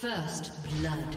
First blood.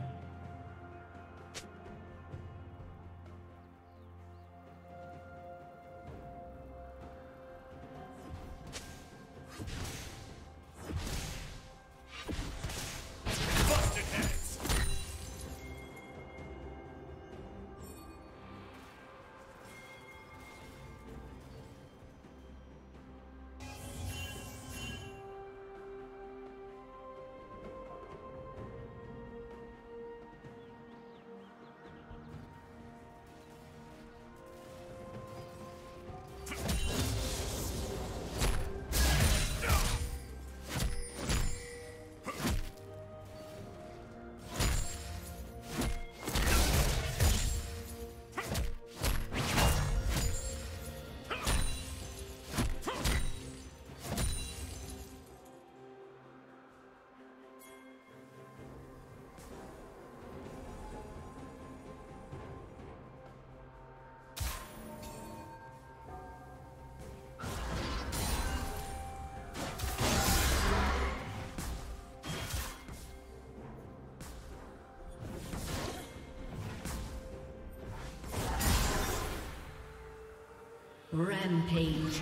Rampage.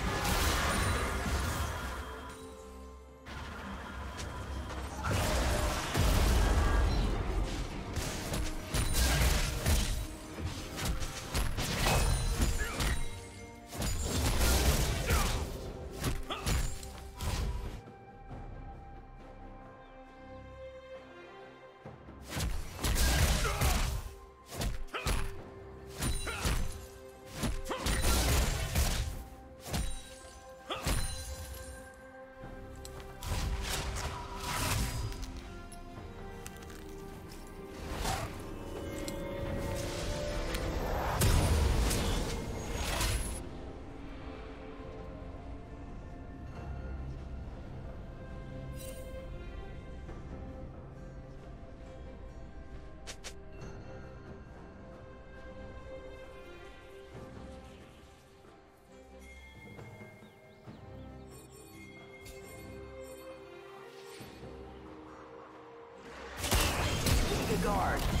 guard.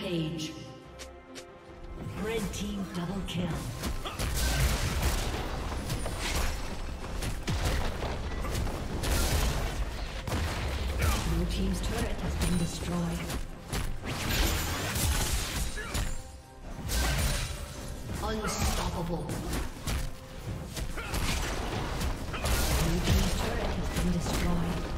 Rampage. Red team double kill. Blue team's turret has been destroyed. Unstoppable. Blue team's turret has been destroyed.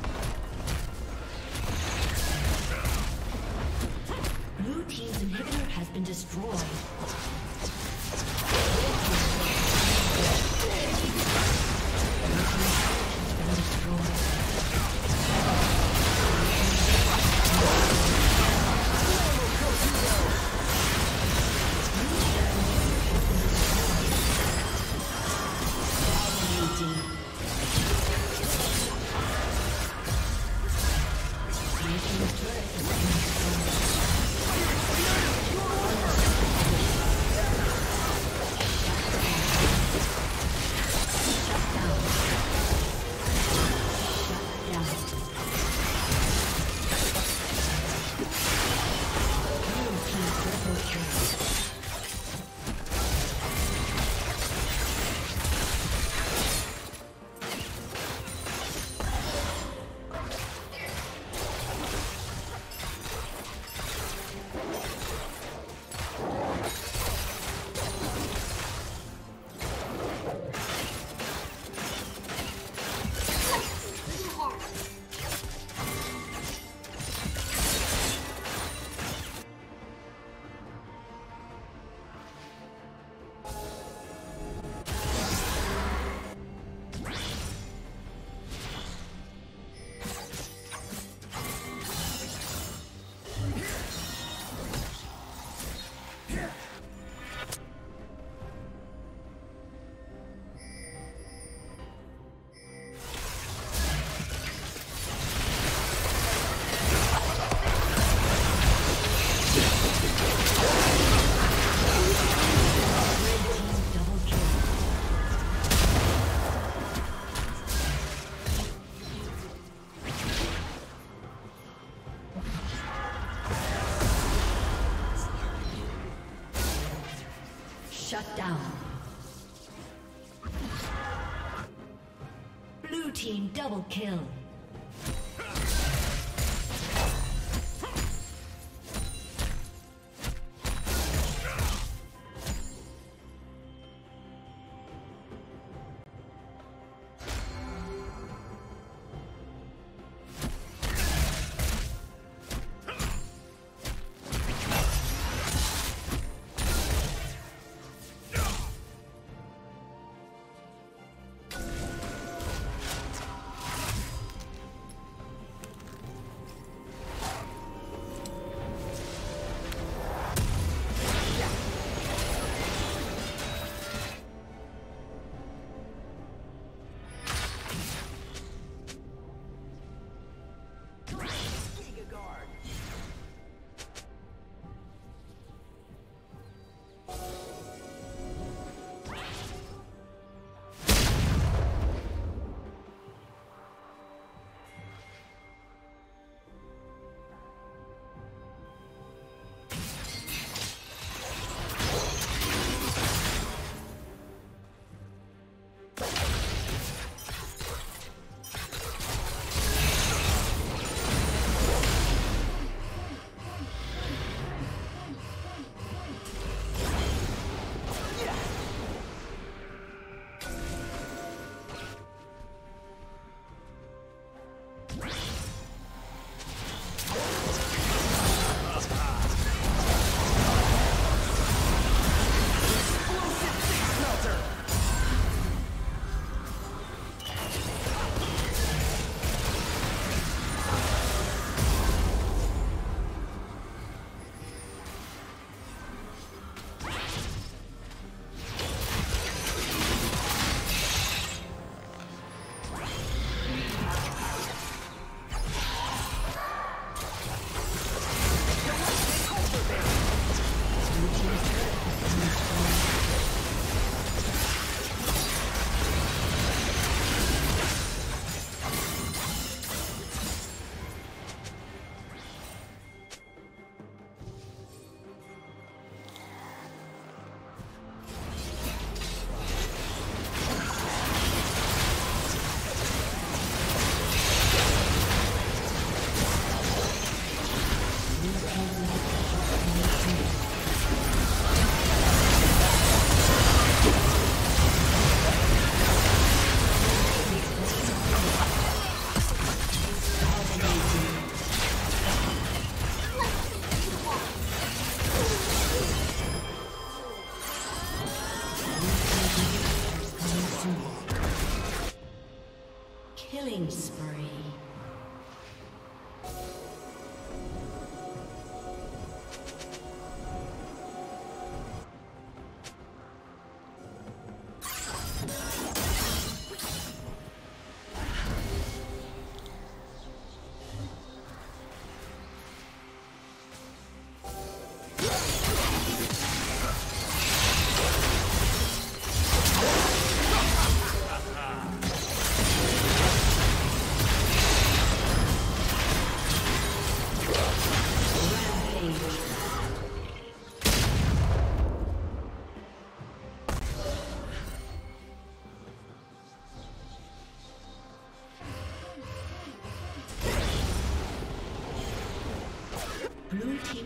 Double kill.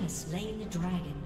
Slain the dragon.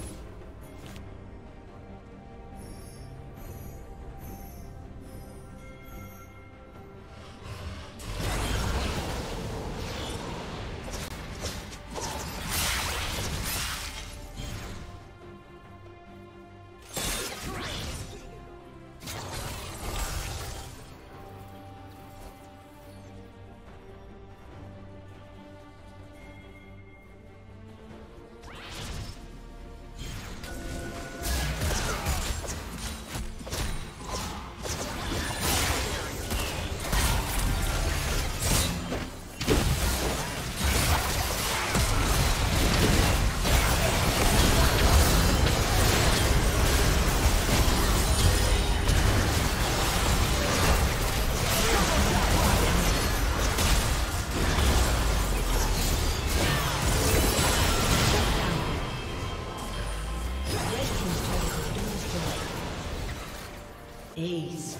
Ace.